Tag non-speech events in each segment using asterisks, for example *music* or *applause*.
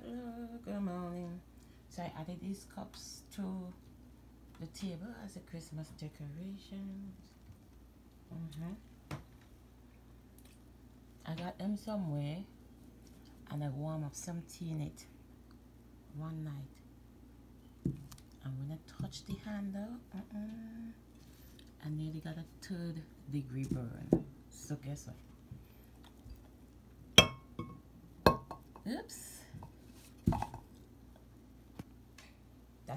Hello, good morning. So I added these cups to the table as a Christmas decoration. Mm -hmm. I got them somewhere and I warm up some tea in it one night. I'm gonna touch the handle, uh -uh, I nearly got a third degree burn. So guess what? Oops.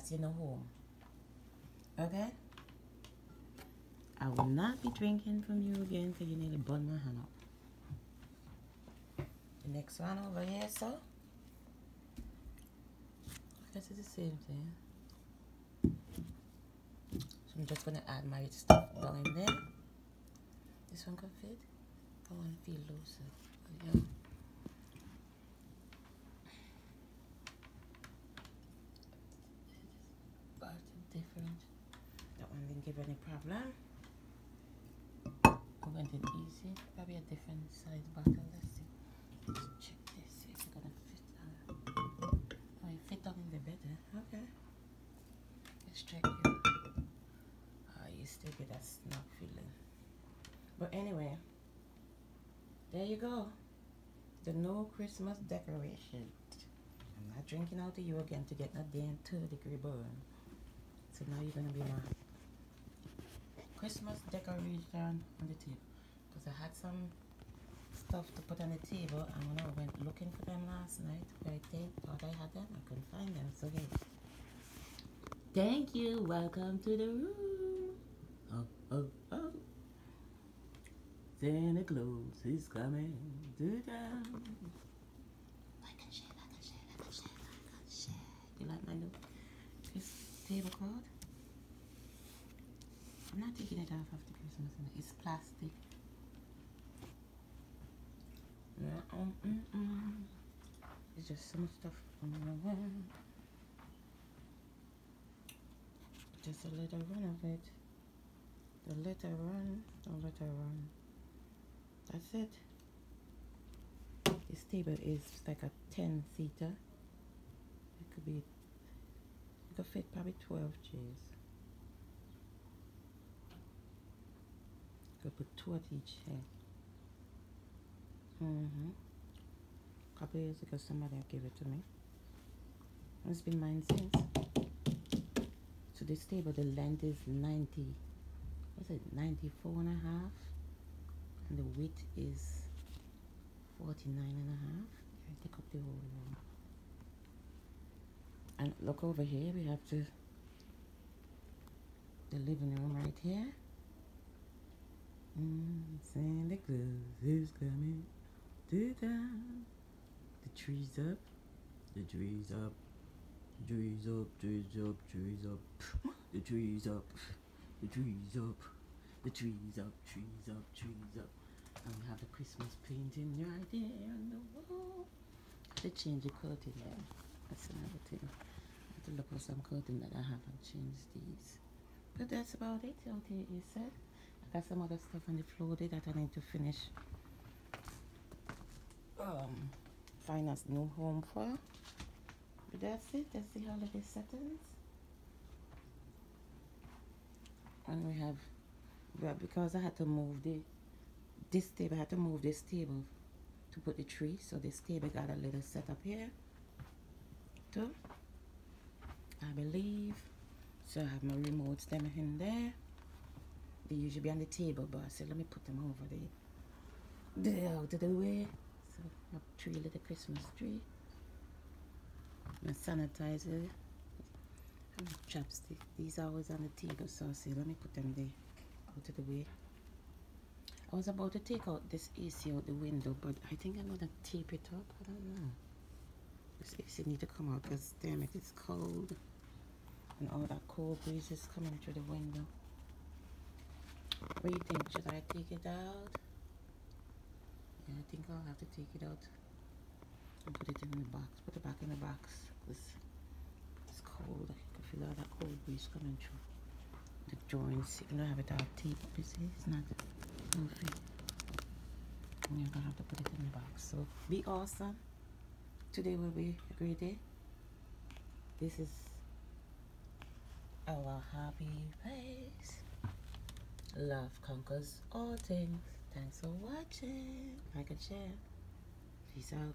That's in the home. Okay? I will not be drinking from you again because you nearly burn my hand up. The next one over here, so. This is the same thing. So I'm just gonna add my stuff down in there. This one can fit. I want to feel looser. Oh, yeah. different. That one didn't any problem. We went in easy. Probably a different size bottle. Let's see. Let's check this. See if it's gonna fit. Uh, oh, it fit on in the better. Okay. Let's check you. Oh, you still get that snug feeling. But anyway, there you go. The no Christmas decoration. I'm not drinking out to you again to get that damn 30 degree burn. So now you're gonna be my Christmas decoration on the table. Because I had some stuff to put on the table and when I went looking for them last night, I thought I had them, I couldn't find them. So hey. Thank you. Welcome to the room. Oh, oh, oh. Santa Claus is coming to town. Like and share, like and share, like and share, like and share. You like my new tablecloth. I'm not taking it off after Christmas. It's plastic. Yeah, um, mm, mm. It's just some stuff on the Just a little run of it. The little run, the little run. That's it. This table is like a 10 seater. It could be it could fit probably 12 chairs. Could put two at each chair. Mm-hmm. A couple years ago, somebody gave it to me. It's been mine since. So this table, the length is 90, what's it, 94 and a half. And the width is 49 and a half. Take up the whole room. And look over here, we have the, the living room right here. Santa Claus is coming to town. The trees up, the trees up, trees up, trees up, trees up, *laughs* the trees up, *laughs* the trees up, the trees up, trees up, trees up. And we have the Christmas painting right there on the wall. They change the curtain there. That's another thing. I have to look for some curtain that I haven't changed these. But that's about it out here, you said. Got some other stuff on the floor there that I need to finish. Um, find us new home for. But that's it. That's the holiday settings. And we have, well, because I had to move the, this table, I had to move this table to put the tree. So this table got a little set up here. Too. I believe. So I have my remotes them in there. They usually be on the table, but I said let me put them over there. They're out of the way. So I have three little Christmas tree. My sanitizer. And chopstick. These are always on the table, so I said let me put them there out of the way. I was about to take out this AC out the window, but I think I'm gonna tape it up. I don't know. This AC need to come out because damn it, it's cold. And all that cold breeze is coming through the window. What do you think? Should I take it out? Yeah, I think I'll have to take it out and put it in the box. Put it back in the box. It's, it's cold. I can feel all that cold breeze coming through the joints. You know, have it all taped. You see, it's not healthy. And you're gonna have to put it in the box. So be awesome today will be a great day. This is our happy place. Love conquers all things. Thanks for watching. Like and share. Peace out.